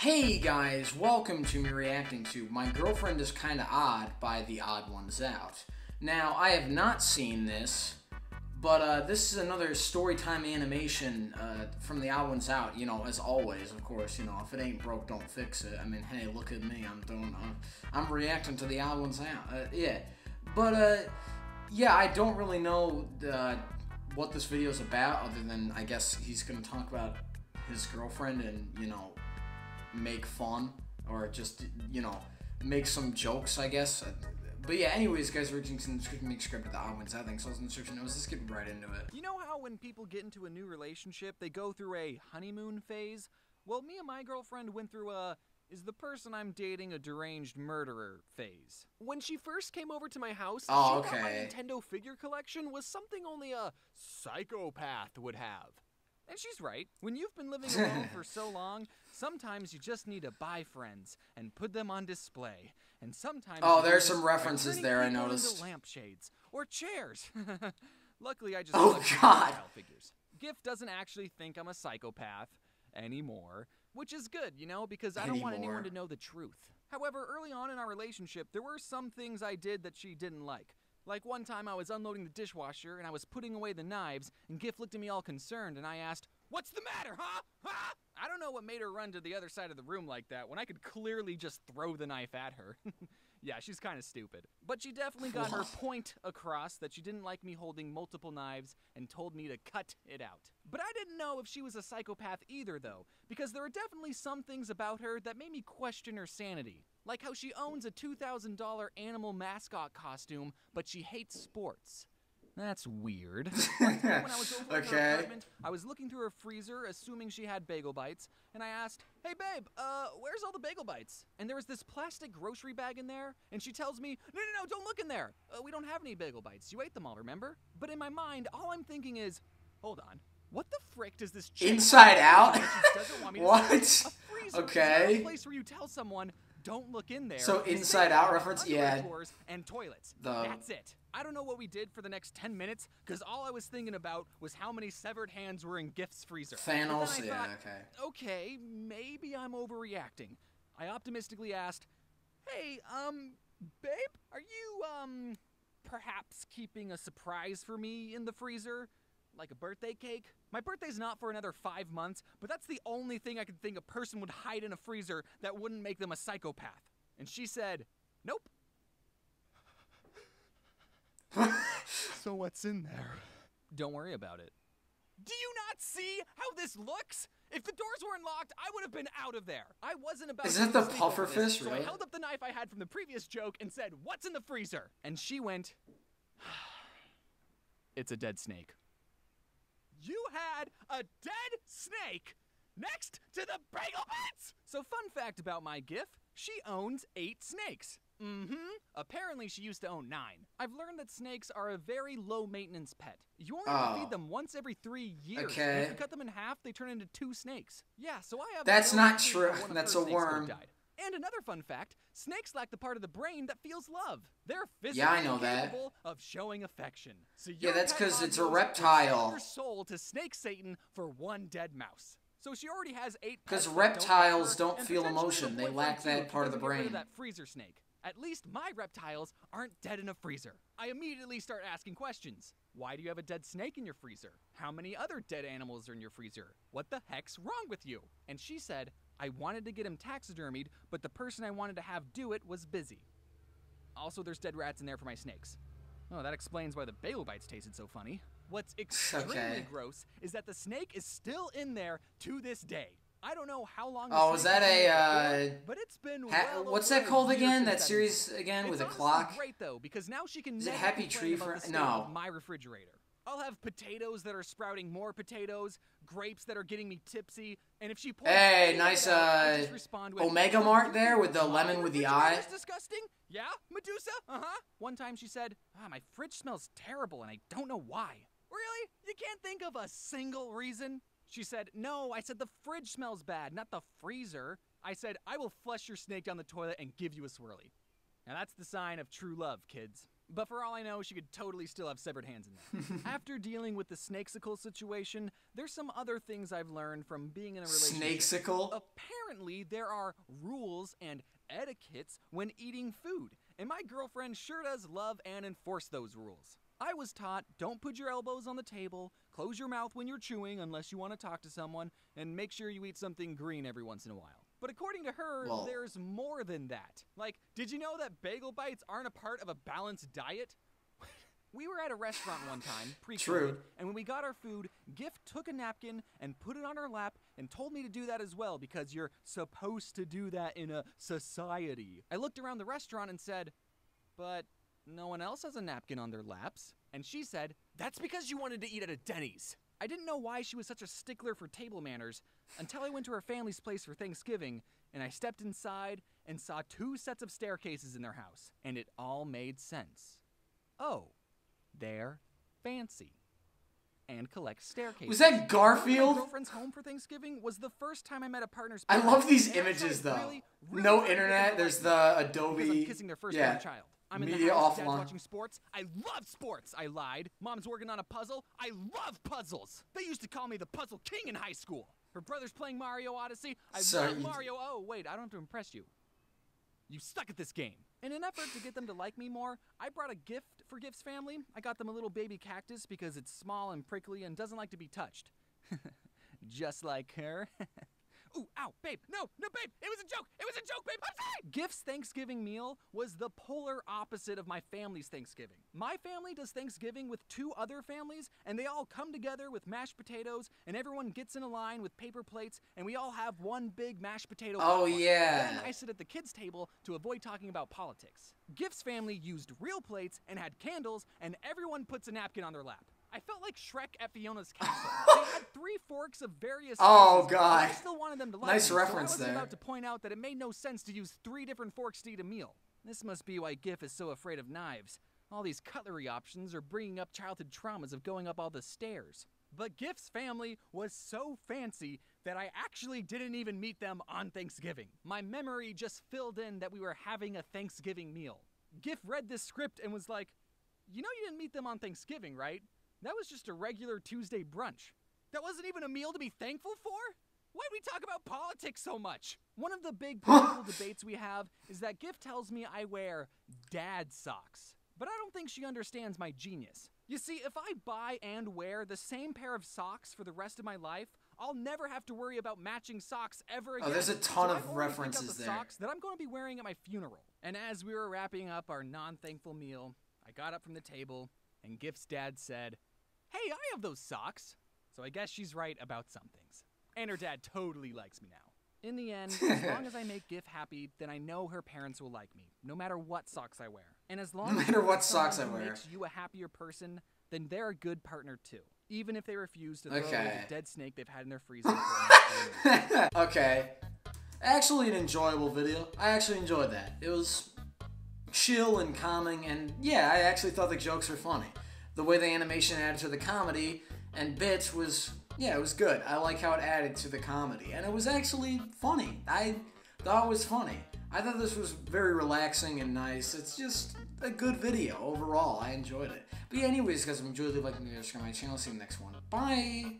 Hey guys, welcome to me reacting to My Girlfriend is Kinda Odd by The Odd Ones Out. Now, I have not seen this, but uh, this is another storytime animation uh, from The Odd Ones Out, you know, as always, of course, you know, if it ain't broke, don't fix it. I mean, hey, look at me, I'm doing, I'm, I'm reacting to The Odd Ones Out, uh, yeah. But, uh, yeah, I don't really know uh, what this video is about, other than, I guess, he's gonna talk about his girlfriend and, you know, make fun or just you know make some jokes, I guess. But yeah, anyways, guys, we're just gonna make script the odd ones. I think so. I was in the description. Let's just get right into it. You know how when people get into a new relationship, they go through a honeymoon phase? Well, me and my girlfriend went through a is the person I'm dating a deranged murderer phase. When she first came over to my house, oh, she thought my. Nintendo figure collection was something only a psychopath would have. And she's right. When you've been living alone for so long, sometimes you just need to buy friends and put them on display. And sometimes Oh, there's some references there, I noticed. lampshades or chairs. Luckily, I just Oh, God. figures. Gif doesn't actually think I'm a psychopath anymore, which is good, you know, because I don't want anyone to know the truth. However, early on in our relationship, there were some things I did that she didn't like. Like one time I was unloading the dishwasher and I was putting away the knives, and Gif looked at me all concerned and I asked, What's the matter, huh? Huh? I don't know what made her run to the other side of the room like that when I could clearly just throw the knife at her. yeah, she's kind of stupid. But she definitely got her point across that she didn't like me holding multiple knives and told me to cut it out. But I didn't know if she was a psychopath either, though, because there are definitely some things about her that made me question her sanity. Like how she owns a $2,000 animal mascot costume, but she hates sports. That's weird. One when I was over at her Okay. apartment, I was looking through her freezer, assuming she had bagel bites, and I asked, "Hey babe, uh, where's all the bagel bites?" And there was this plastic grocery bag in there, and she tells me, "No, no, no, don't look in there. Uh, we don't have any bagel bites. You ate them all, remember?" But in my mind, all I'm thinking is, "Hold on, what the frick does this chick Inside Out? that she doesn't want me to What? A freezer Okay. a place where you tell someone." Don't look in there. So Inside Out reference? Yeah. And toilets. The- That's it. I don't know what we did for the next 10 minutes because all I was thinking about was how many severed hands were in Gif's freezer. Thanos. I Yeah. thought, Okay. okay, maybe I'm overreacting. I optimistically asked, "Hey, um, babe, are you um perhaps keeping a surprise for me in the freezer? Like a birthday cake? My birthday's not for another 5 months, but that's the only thing I could think a person would hide in a freezer that wouldn't make them a psychopath." And she said, "Nope." So what's in there? Don't worry about it. Do you not see how this looks? If the doors weren't locked, I would have been out of there. I wasn't about Is to that the sleep over puffer this, fish, So I held up the knife I had from the previous joke and said, "What's in the freezer?" And she went, "It's a dead snake." You had a dead snake next to the bagel bits. So fun fact about my GIF, she owns 8 snakes. Mm-hmm. Apparently she used to own 9. I've learned that snakes are a very low maintenance pet. You only have to Oh. feed them once every 3 years. Okay. if you cut them in half, they turn into two snakes. Yeah, so I have That's not true. how one of That's a snakes could have worm. And another fun fact, snakes lack the part of the brain that feels love. They're physically Yeah, I know that. of showing affection. So Yeah, that's because it's a Mongoose would sell reptile. Her soul to Snake Satan for one dead mouse. So she already has eight. Because reptiles her, don't feel emotion. They lack that part of the brain. that freezer snake. At least my reptiles aren't dead in a freezer. I immediately start asking questions. Why do you have a dead snake in your freezer? How many other dead animals are in your freezer? What the heck's wrong with you? And she said, I wanted to get him taxidermied, but the person I wanted to have do it was busy. Also, there's dead rats in there for my snakes. Oh, that explains why the bagel bites tasted so funny. What's extremely Okay. gross is that the snake is still in there to this day. I don't know how long. Oh, is that a, uh, but it's been well what's that called again? That series again It's with a clock? Great though, because now she can Is it Happy Tree about Fri- the state no. my refrigerator. I'll have potatoes that are sprouting more potatoes, grapes that are getting me tipsy, and if she points Hey, nice, uh, respond with, Omega mark there with the lemon with the eye. refrigerator's disgusting? Yeah, Medusa? Uh huh. One time she said, "Ah, my fridge smells terrible, and I don't know why." Really? You can't think of a single reason? She said, "No, I said the fridge smells bad, not the freezer." I said, "I will flush your snake down the toilet and give you a swirly." Now that's the sign of true love, kids. But for all I know, she could totally still have severed hands in there. After dealing with the snakesicle situation, there's some other things I've learned from being in a relationship. Snakesicle? Apparently, there are rules and etiquettes when eating food, and my girlfriend sure does love and enforce those rules. I was taught don't put your elbows on the table, close your mouth when you're chewing unless you want to talk to someone, and make sure you eat something green every once in a while. But according to her, Well- there's more than that. Like, did you know that bagel bites aren't a part of a balanced diet? We were at a restaurant one time, pre True. and when we got our food, Gif took a napkin and put it on her lap and told me to do that as well because you're supposed to do that in a society. I looked around the restaurant and said, But no one else has a napkin on their laps. And she said, That's because you wanted to eat at a Denny's. I didn't know why she was such a stickler for table manners until I went to her family's place for Thanksgiving and I stepped inside and saw two sets of staircases in their house, and it all made sense. Oh, they're fancy and collect staircases. Was that My Garfield? girlfriend's home for Thanksgiving was the first time I met a partner's. I love these and images though. really, really no hard to get internet. There's the Adobe. I'm kissing their firstborn yeah. child. I'm in the house, dad's watching sports. I love sports. I lied. Mom's working on a puzzle. I love puzzles. They used to call me the puzzle king in high school. Her brother's playing Mario Odyssey. I Sorry, love Mario. Oh wait, I don't have to impress you. You suck at this game. In an effort to get them to like me more, I brought a gift for Gif's family. I got them a little baby cactus because it's small and prickly and doesn't like to be touched. Just like her. Ooh, ow, babe. No, no, babe. It was a joke. It was a joke, babe. I'm sorry. Gif's Thanksgiving meal was the polar opposite of my family's Thanksgiving. My family does Thanksgiving with two other families, and they all come together with mashed potatoes, and everyone gets in a line with paper plates, and we all have one big mashed potato. Oh, potluck. yeah. Then I sit at the kids' table to avoid talking about politics. Gif's family used real plates and had candles, and everyone puts a napkin on their lap. I felt like Shrek at Fiona's castle. they had three forks of various Oh, sizes, but I God. still wanted them to like Nice me, reference so I was there. about to point out that it made no sense to use three different forks to eat a meal. This must be why Gif is so afraid of knives. All these cutlery options are bringing up childhood traumas of going up all the stairs. But Gif's family was so fancy that I actually didn't even meet them on Thanksgiving. My memory just filled in that we were having a Thanksgiving meal. Gif read this script and was like, You know, you didn't meet them on Thanksgiving, right? That was just a regular Tuesday brunch. That wasn't even a meal to be thankful for? Why do we talk about politics so much? One of the big political debates we have is that Gif tells me I wear dad socks. But I don't think she understands my genius. You see, if I buy and wear the same pair of socks for the rest of my life, I'll never have to worry about matching socks ever again. Oh, there's a ton So of I've already picked out references the there. Socks that I'm going to be wearing at my funeral. And as we were wrapping up our non-thankful meal, I got up from the table, and Gif's dad said, Hey, I have those socks. So I guess she's right about some things. And her dad totally likes me now. In the end, as long as I make Gif happy, then I know her parents will like me, no matter what socks I wear. And as long No matter you're what socks I wear. makes you a happier person, then they're a good partner too. Even if they refuse to throw away the dead snake they've had in their freezer for almost a year. okay. Actually, an enjoyable video. I actually enjoyed that. It was chill and calming, and yeah, I actually thought the jokes were funny. The way the animation added to the comedy and bits was, yeah, it was good. I like how it added to the comedy, and it was actually funny. I thought it was funny. I thought this was very relaxing and nice. It's just a good video overall. I enjoyed it. But yeah, anyways, guys, you enjoyed, leave like and subscribe to my channel. See you in the next one. Bye.